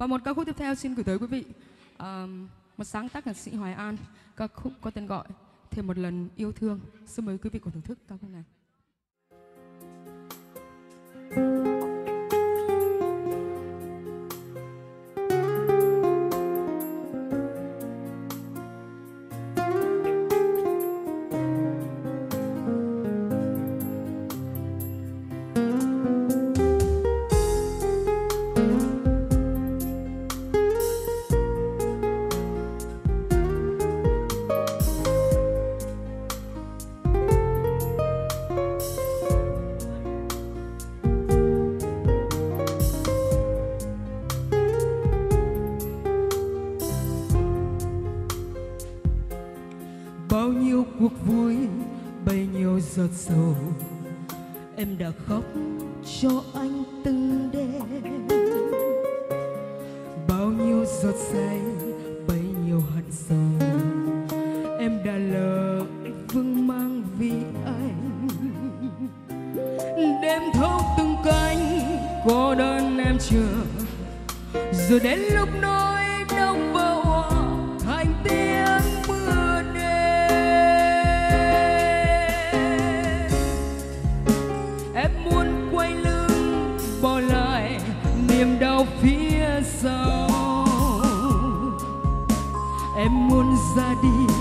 Và một ca khúc tiếp theo xin gửi tới quý vị um, một sáng tác nhạc sĩ Hoài An, ca khúc có tên gọi Thêm một lần yêu thương. Xin mời quý vị cùng thưởng thức ca khúc này. Bao nhiêu cuộc vui, bấy nhiêu giọt sầu. Em đã khóc cho anh từng đêm. Bao nhiêu giọt say, bấy nhiêu hận sầu. Em đã lỡ vương mang vì anh. Đêm thâu từng cánh, cô đơn em chờ. Rồi đến lúc nỗi em muốn quay lưng, bỏ lại niềm đau phía sau. Em muốn ra đi,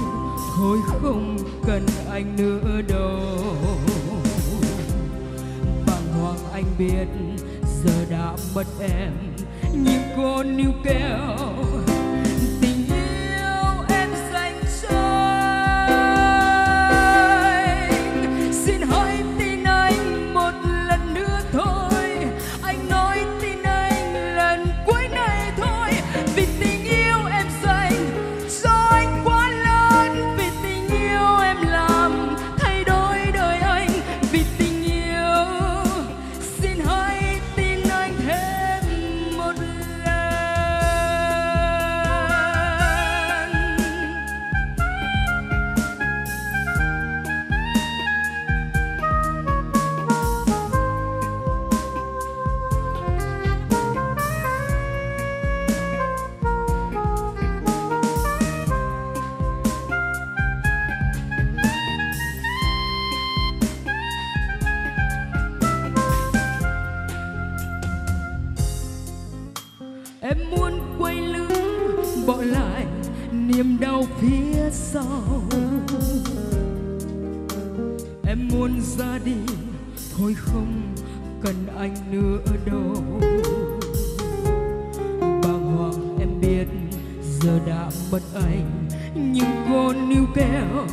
thôi không cần anh nữa đâu. Bàng hoàng anh biết, giờ đã mất em, nhưng con níu kéo. Em muốn quay lưng, bỏ lại niềm đau phía sau. Em muốn ra đi, thôi không cần anh nữa đâu. Bàng hoàng em biết giờ đã mất anh, nhưng còn níu kéo.